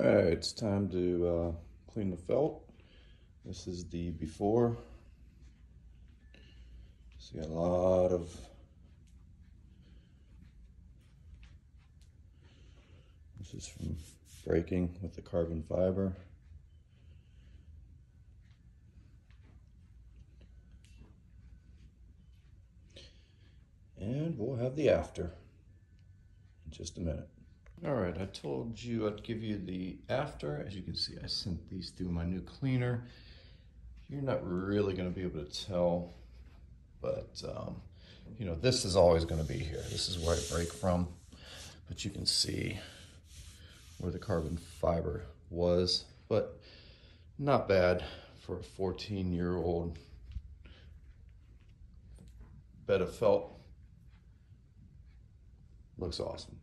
All right, it's time to uh, clean the felt. This is the before. See a lot of this is from breaking with the carbon fiber. And we'll have the after in just a minute. All right, I told you I'd give you the after. As you can see, I sent these through my new cleaner. You're not really gonna be able to tell, but um, you know, this is always gonna be here. This is where I break from, but you can see where the carbon fiber was, but not bad for a 14 year old bed of felt. Looks awesome.